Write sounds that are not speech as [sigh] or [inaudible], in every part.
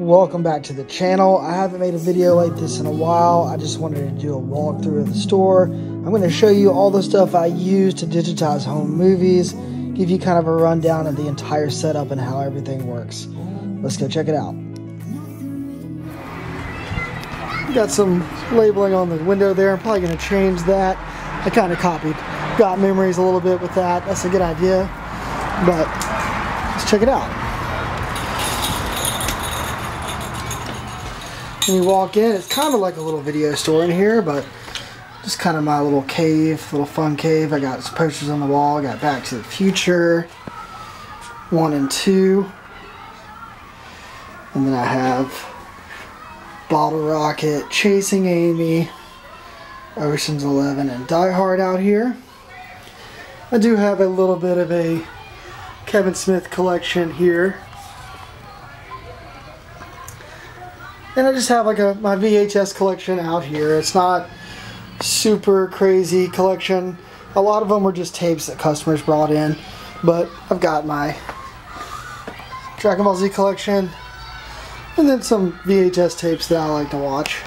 Welcome back to the channel. I haven't made a video like this in a while. I just wanted to do a walkthrough of the store. I'm going to show you all the stuff I use to digitize home movies, give you kind of a rundown of the entire setup and how everything works. Let's go check it out. Got some labeling on the window there. I'm probably going to change that. I kind of copied GotMemories a little bit with that. That's a good idea. But let's check it out. When you walk in, it's kind of like a little video store in here, but just kind of my little cave, little fun cave. I got some posters on the wall. I got Back to the Future, 1 and 2. And then I have Bottle Rocket, Chasing Amy, Ocean's 11, and Die Hard out here. I do have a little bit of a Kevin Smith collection here. And I just have like a my VHS collection out here. It's not super crazy collection. A lot of them were just tapes that customers brought in. But I've got my Dragon Ball Z collection. And then some VHS tapes that I like to watch.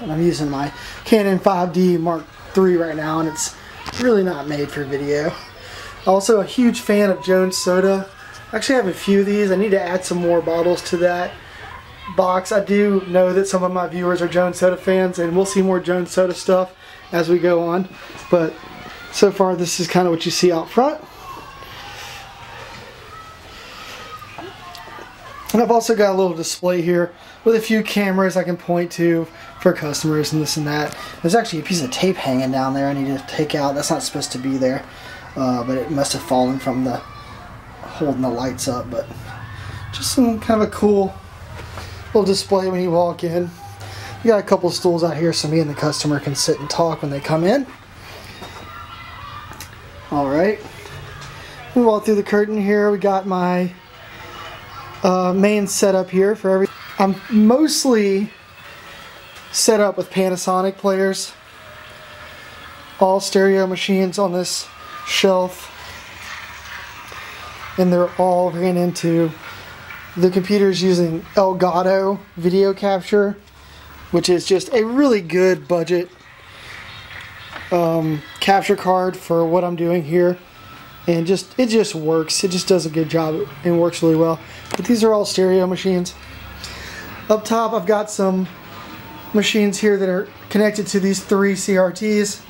And I'm using my Canon 5D Mark III right now and it's really not made for video. Also a huge fan of Jones Soda actually have a few of these. I need to add some more bottles to that box. I do know that some of my viewers are Jones Soda fans and we'll see more Jones Soda stuff as we go on. But so far this is kind of what you see out front. And I've also got a little display here with a few cameras I can point to for customers and this and that. There's actually a piece of tape hanging down there I need to take out. That's not supposed to be there, uh, but it must have fallen from the holding the lights up. But just some kind of a cool little display when you walk in. You got a couple stools out here so me and the customer can sit and talk when they come in. Alright. We walk through the curtain here. We got my uh, main setup here for every. I'm mostly set up with Panasonic players. All stereo machines on this shelf. And they're all ran into. The computer's using Elgato video capture, which is just a really good budget um, capture card for what I'm doing here. And just it just works. It just does a good job and works really well. But these are all stereo machines. Up top I've got some machines here that are connected to these three CRTs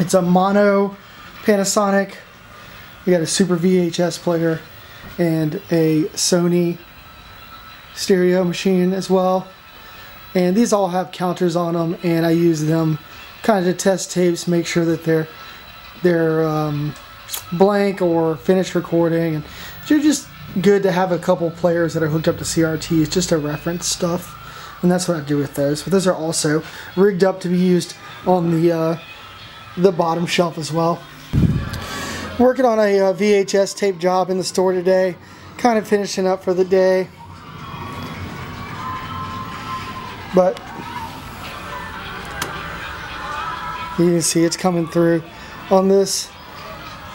it's a mono Panasonic we got a super VHS player and a Sony stereo machine as well. And these all have counters on them and I use them kind of to test tapes make sure that they're they're um, blank or finished recording. And you're just good to have a couple players that are hooked up to CRTs just to reference stuff. And that's what I do with those. But those are also rigged up to be used on the uh, the bottom shelf as well working on a uh, VHS tape job in the store today kind of finishing up for the day but you can see it's coming through on this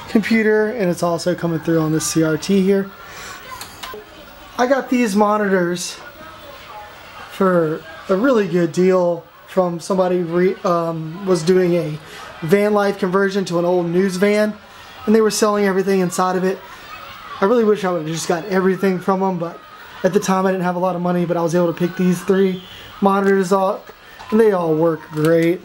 computer and it's also coming through on this CRT here. I got these monitors for a really good deal from somebody re, um, was doing a van life conversion to an old news van and they were selling everything inside of it. I really wish I would have just got everything from them but at the time I didn't have a lot of money but I was able to pick these three monitors up and they all work great.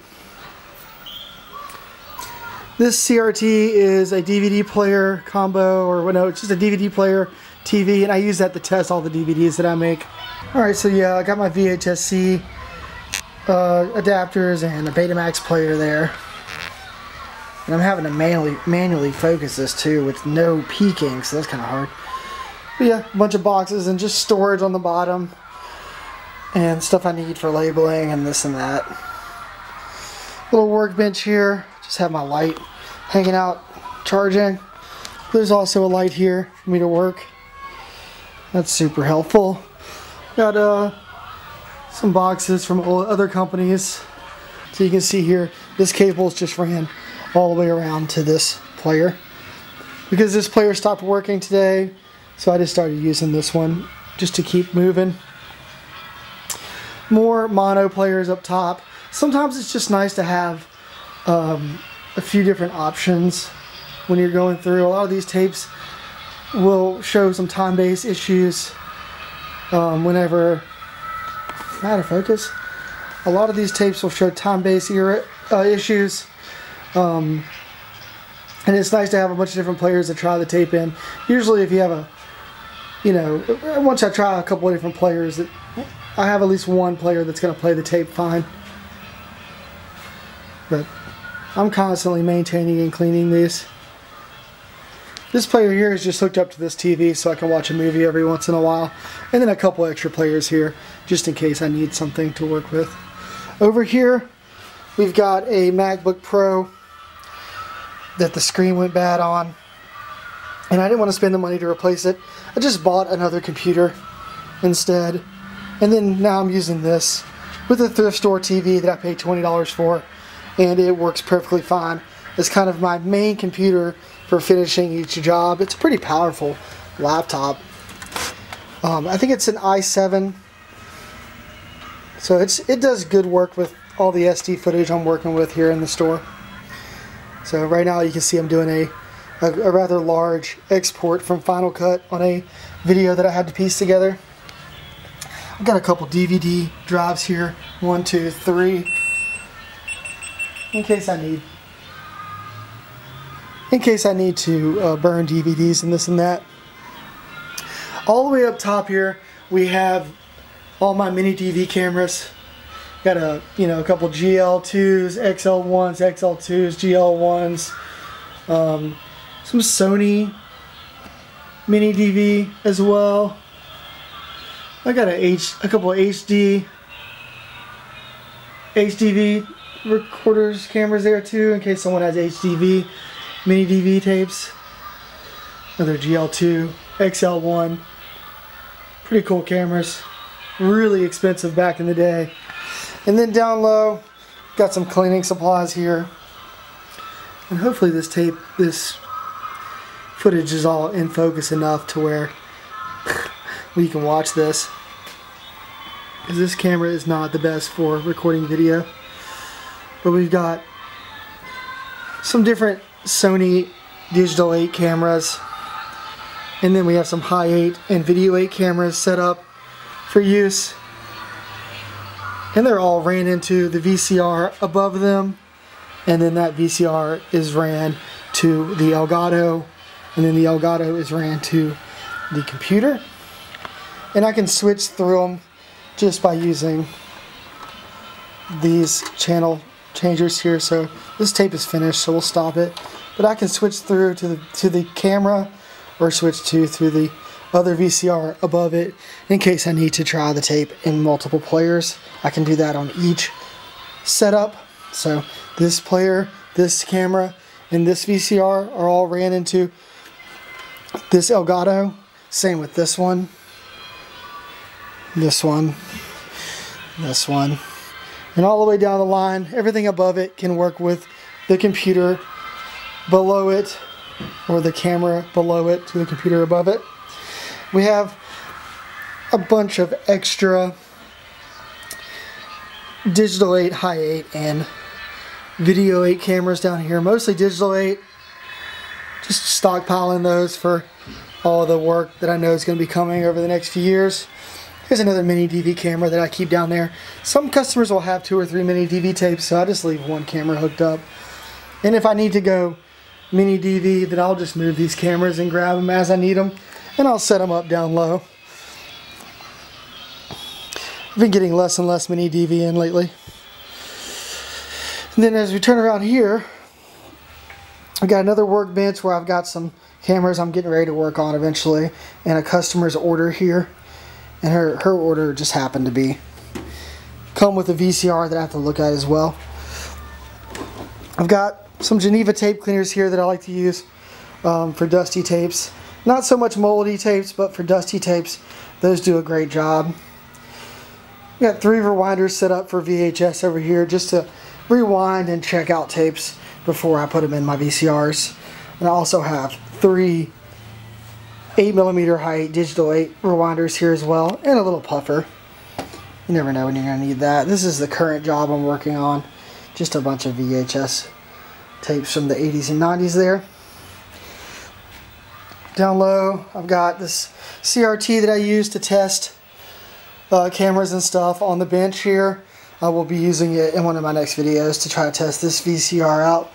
This CRT is a DVD player combo, or no, it's just a DVD player TV, and I use that to test all the DVDs that I make. Alright, so yeah, I got my VHS-C uh, adapters and a Betamax player there. And I'm having to manually, manually focus this too with no peaking, so that's kind of hard. But yeah, a bunch of boxes and just storage on the bottom. And stuff I need for labeling and this and that. Little workbench here. Just have my light hanging out charging. There's also a light here for me to work. That's super helpful. Got uh, some boxes from other companies. So you can see here, this cable's just ran all the way around to this player. Because this player stopped working today, So I just started using this one just to keep moving. More mono players up top. Sometimes it's just nice to have um, a few different options when you're going through. A lot of these tapes will show some time base issues um, whenever out of focus. A lot of these tapes will show time base uh, issues. Um, and it's nice to have a bunch of different players to try the tape in. Usually if you have a, you know, once I try a couple of different players, that I have at least one player that's going to play the tape fine. But I'm constantly maintaining and cleaning these. This player here is just hooked up to this TV so I can watch a movie every once in a while. And then a couple extra players here just in case I need something to work with. Over here we've got a MacBook Pro that the screen went bad on. And I didn't want to spend the money to replace it. I just bought another computer instead. And then now I'm using this with a thrift store TV that I paid $20 for. And it works perfectly fine. It's kind of my main computer for finishing each job. It's a pretty powerful laptop. Um, I think it's an i7. So it's it does good work with all the SD footage I'm working with here in the store. So right now you can see I'm doing a, a, a rather large export from Final Cut on a video that I had to piece together. I've got a couple DVD drives here. One, two, three. In case I need in case I need to uh, burn DVDs and this and that. All the way up top here, we have all my mini DV cameras. Got a, you know, a couple GL2s, XL1s, XL2s, GL1s, um, some Sony mini DV as well. I got a H, a couple HD, HDV recorders cameras there too, in case someone has HDV mini DV tapes. Another GL2, XL1. Pretty cool cameras. Really expensive back in the day. And then down low, got some cleaning supplies here. And hopefully this tape, this footage is all in focus enough to where [laughs] we can watch this. Because this camera is not the best for recording video. But we've got some different Sony Digital 8 cameras. And then we have some Hi8 and Video 8 cameras set up for use. And they're all ran into the VCR above them. And then that VCR is ran to the Elgato. And then the Elgato is ran to the computer. And I can switch through them just by using these channel changers here. So this tape is finished, so we'll stop it. But I can switch through to the, to the camera or switch to through the other VCR above it in case I need to try the tape in multiple players. I can do that on each setup. So this player, this camera, and this VCR are all ran into this Elgato. Same with this one, this one, this one. And all the way down the line, everything above it can work with the computer below it or the camera below it to the computer above it. We have a bunch of extra digital 8, Hi8, and video 8 cameras down here. Mostly digital 8. Just stockpiling those for all the work that I know is going to be coming over the next few years. Here's another mini DV camera that I keep down there. Some customers will have two or three mini DV tapes, so I just leave one camera hooked up. And if I need to go mini DV, then I'll just move these cameras and grab them as I need them, and I'll set them up down low. I've been getting less and less mini DV in lately. And then as we turn around here, I got another workbench where I've got some cameras I'm getting ready to work on eventually, and a customer's order here and her, her order just happened to be come with a VCR that I have to look at as well. I've got some Geneva tape cleaners here that I like to use um, for dusty tapes. Not so much moldy tapes, but for dusty tapes, those do a great job. Got three rewinders set up for VHS over here just to rewind and check out tapes before I put them in my VCRs. And I also have three 8 millimeter height digital 8 rewinders here as well, and a little puffer. You never know when you're going to need that. This is the current job I'm working on. Just a bunch of VHS tapes from the 80s and 90s there. Down low, I've got this CRT that I use to test uh, cameras and stuff on the bench here. I will be using it in one of my next videos to try to test this VCR out.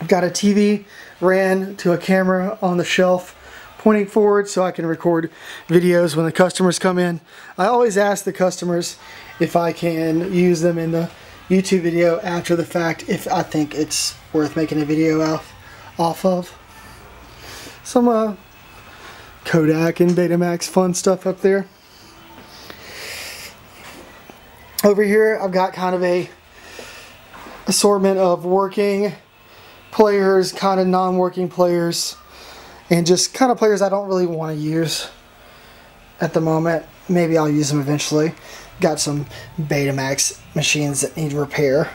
I've got a TV ran to a camera on the shelf pointing forward so I can record videos when the customers come in. I always ask the customers if I can use them in the YouTube video after the fact if I think it's worth making a video off, off of. Some uh, Kodak and Betamax fun stuff up there. Over here I've got kind of a assortment of working players, kind of non-working players, and just kind of players I don't really want to use at the moment. Maybe I'll use them eventually. Got some Betamax machines that need repair.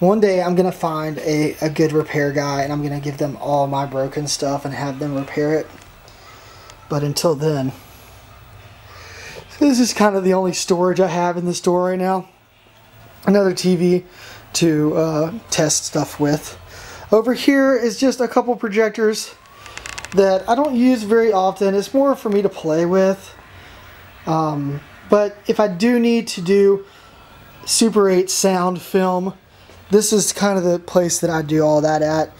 One day I'm to find a, a good repair guy and I'm to give them all my broken stuff and have them repair it. But until then, this is kind of the only storage I have in the store right now. Another TV to uh, test stuff with. Over here is just a couple projectors that I don't use very often. It's more for me to play with. Um, but if I do need to do Super 8 sound film, this is kind of the place that I do all that at.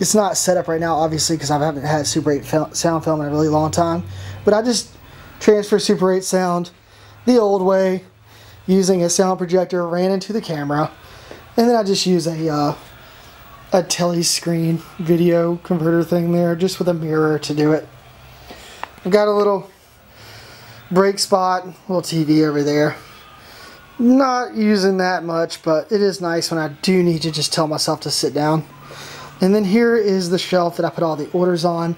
It's not set up right now, obviously, because I haven't had Super 8 fil sound film in a really long time. But I just transfer Super 8 sound the old way using a sound projector ran into the camera. And then I just use a uh, a telescreen video converter thing there just with a mirror to do it. I've got a little break spot, little TV over there. Not using that much, but it is nice when I do need to just tell myself to sit down. And then here is the shelf that I put all the orders on.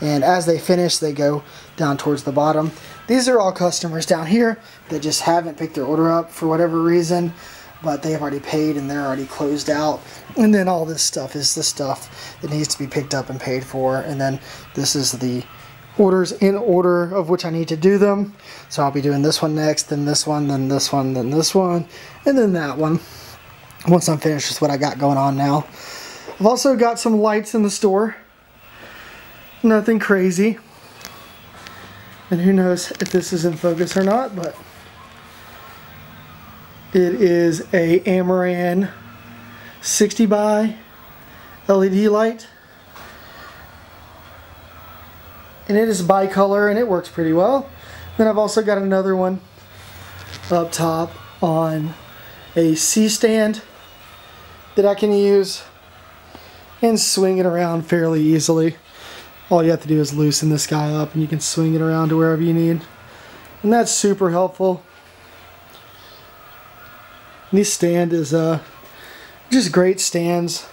And as they finish, they go down towards the bottom. These are all customers down here that just haven't picked their order up for whatever reason but they have already paid and they're already closed out. And then all this stuff is the stuff that needs to be picked up and paid for. And then this is the orders in order of which I need to do them. So I'll be doing this one next, then this one, then this one, then this one, and then that one. Once I'm finished with what I got going on now. I've also got some lights in the store. Nothing crazy. And who knows if this is in focus or not, but it is a Amaran 60 by LED light. And it is bicolor and it works pretty well. Then I've also got another one up top on a C-stand that I can use and swing it around fairly easily. All you have to do is loosen this guy up and you can swing it around to wherever you need. And that's super helpful. This stand is uh, just great stands.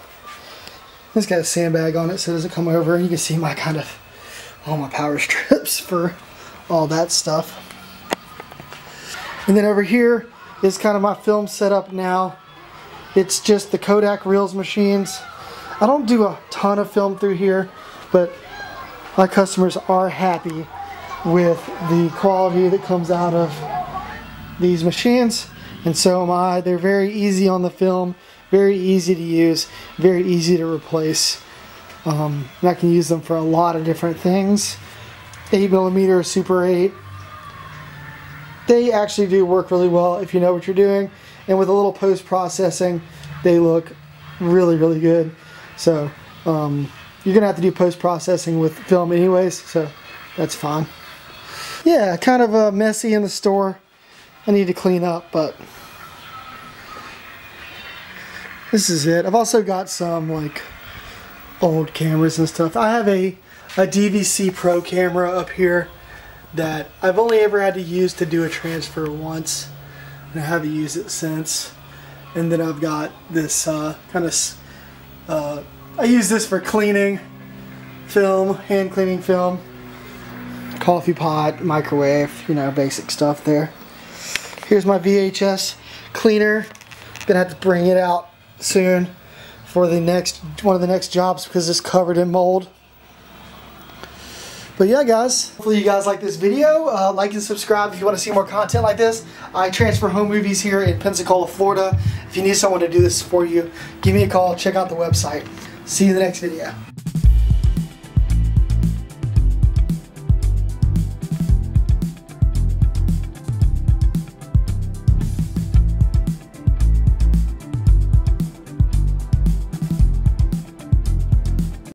It's got a sandbag on it so it doesn't come over. And you can see my kind of, all my power [laughs] strips for all that stuff. And then over here is kind of my film setup now. It's just the Kodak Reels machines. I don't do a ton of film through here, but my customers are happy with the quality that comes out of these machines and so am I. They're very easy on the film, very easy to use, very easy to replace. Um, I can use them for a lot of different things. 8 millimeter Super 8. They actually do work really well if you know what you're doing. And with a little post processing, they look really, really good. So um, you're going to have to do post processing with film anyways, so that's fine. Yeah, kind of uh, messy in the store. I need to clean up, but this is it. I've also got some like old cameras and stuff. I have a, a DVC Pro camera up here that I've only ever had to use to do a transfer once and I haven't used it since. And then I've got this uh, kind of, uh, I use this for cleaning film, hand cleaning film, coffee pot, microwave, you know, basic stuff there. Here's my VHS cleaner. Gonna have to bring it out soon for the next one of the next jobs because it's covered in mold. But yeah, guys, hopefully you guys like this video. Uh, like and subscribe if you want to see more content like this. I transfer home movies here in Pensacola, Florida. If you need someone to do this for you, give me a call. Check out the website. See you in the next video.